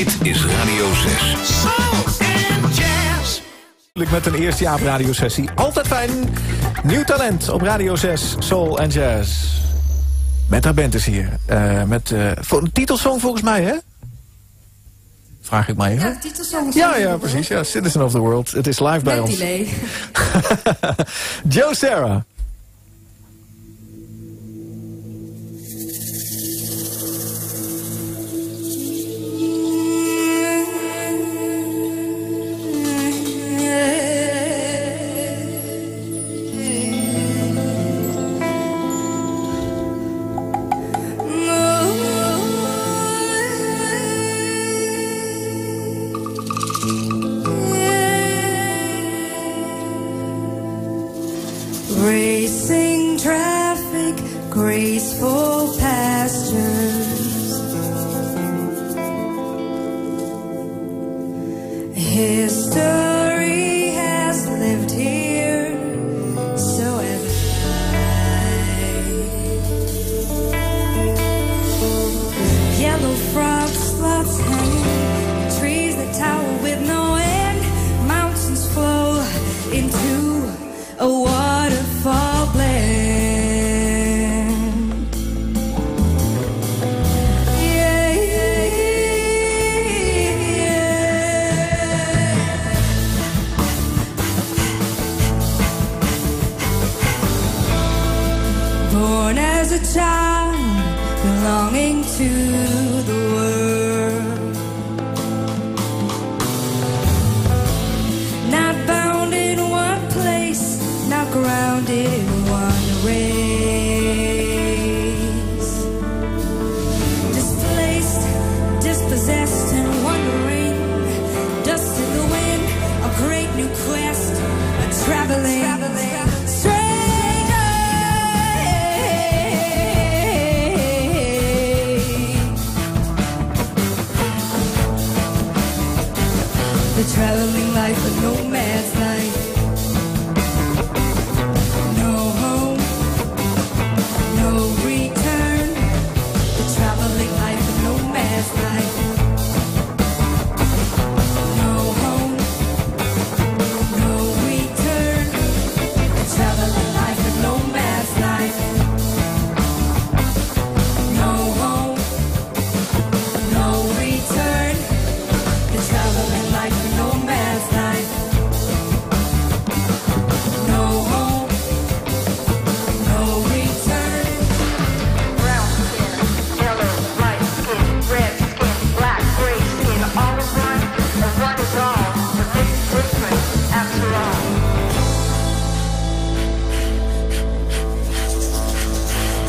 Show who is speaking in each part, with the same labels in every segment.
Speaker 1: Dit is Radio 6.
Speaker 2: Soul and jazz.
Speaker 3: Met een eerstejaar radiosessie. Altijd fijn. Nieuw talent op Radio 6, Soul and Jazz. Meta Bent is hier. Eh, met uh, een titelsong volgens mij, hè? Vraag ik maar even.
Speaker 4: Ja, titelsong.
Speaker 3: Ja, ja, precies. Ja, Citizen of the World. Het is live bij
Speaker 4: Met
Speaker 3: ons.
Speaker 4: delay.
Speaker 3: Joe Sarah.
Speaker 5: Graceful pastures. History has lived here, so have I. Yellow hanging, trees that tower with no end, mountains flow into a waterfall Born as a child, belonging to the world. Not bound in one place, not grounded 来很浓。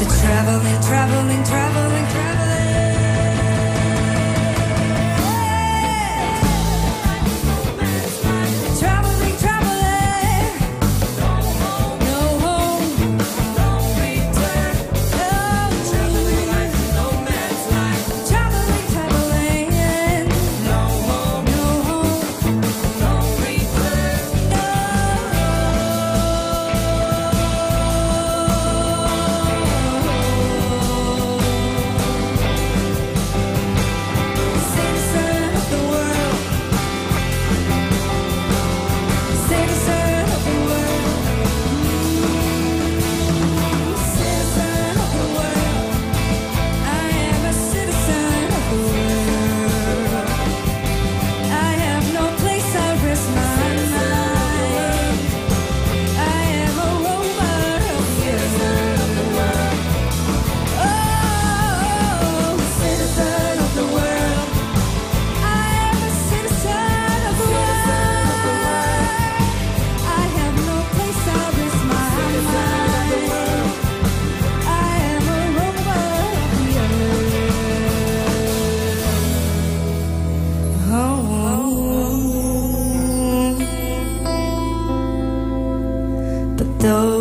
Speaker 5: Traveling, traveling, traveling, traveling. though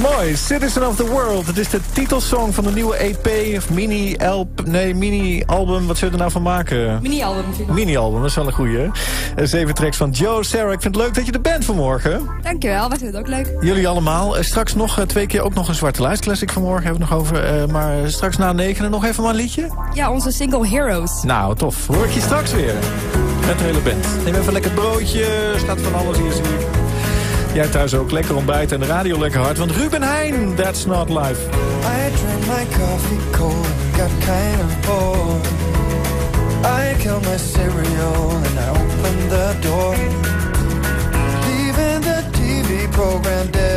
Speaker 3: Mooi, Citizen of the World. Het is de titelsong van de nieuwe EP of mini-album. Nee, mini-album. Wat zullen we er nou van maken?
Speaker 1: Mini-album.
Speaker 3: Mini-album, dat is wel een goeie. hè? Eh, Zeven tracks van Joe Sarah. Ik vind het leuk dat je er bent vanmorgen.
Speaker 1: Dankjewel, wat vind het ook leuk.
Speaker 3: Jullie allemaal. Eh, Straks nog eh, twee keer ook nog een Zwarte Lijst Classic vanmorgen hebben we nog over. Maar straks na negenen nog even maar een liedje.
Speaker 1: Ja, onze single Heroes.
Speaker 3: Nou, tof. Hoor ik je straks weer. Met de hele band. Neem even lekker broodje. Staat van alles hier, zie ik. Jij thuis ook lekker ontbijt en de radio lekker hard. Want Ruben Heijn, That's Not Life.
Speaker 4: I drink my coffee cold, got kind of bored. I kill my cereal and I open the door. Leaving the TV program dead.